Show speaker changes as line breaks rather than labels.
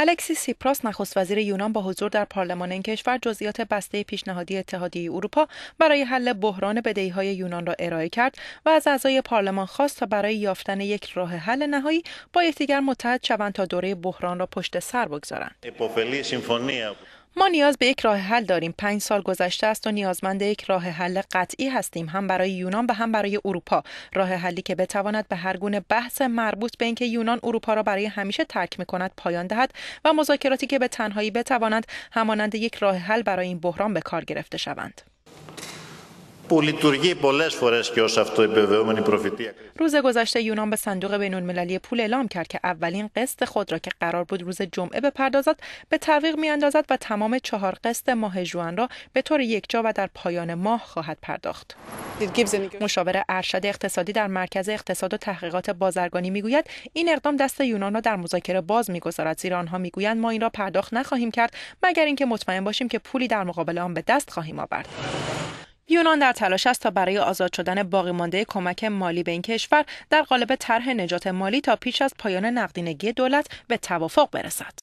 الکسی سیپراس نخست وزیر یونان با حضور در پارلمان این کشور جزئیات بسته پیشنهادی اتحادیه اروپا برای حل بحران های یونان را ارائه کرد و از اعضای پارلمان خواست تا برای یافتن یک راه حل نهایی با یکدیگر متحد شوند تا دوره بحران را پشت سر بگذارند. ما نیاز به یک راه حل داریم. پنج سال گذشته است و نیازمند یک راه حل قطعی هستیم هم برای یونان و هم برای اروپا. راه حلی که بتواند به هر گونه بحث مربوط به اینکه یونان اروپا را برای همیشه ترک می کند پایان دهد و مذاکراتی که به تنهایی بتوانند همانند یک راه حل برای این بحران به کار گرفته شوند.
που λειτουργεί πολλές φορές και ως αυτοεπιβεβαιούμενη προφητεία.
روز گذشته یونان به صندوق بین المللی پول اعلام کرد که اولین قسط خود را که قرار بود روز جمعه بپردازد به تعویق میاندازد و تمام چهار قسط ماه جوان را به طور یکجا و در پایان ماه خواهد پرداخت. مشاور ارشد اقتصادی در مرکز اقتصاد و تحقیقات بازرگانی میگوید این اقدام دست یونان را در مذاکره باز میگذارد زیرا آنها میگویند ما این را پرداخت نخواهیم کرد مگر اینکه مطمئن باشیم که پولی در مقابل آن به دست خواهیم آورد. یونان در تلاش است تا برای آزاد شدن باقی مانده کمک مالی به این کشور در قالب طرح نجات مالی تا پیش از پایان نقدینگی دولت به توافق برسد.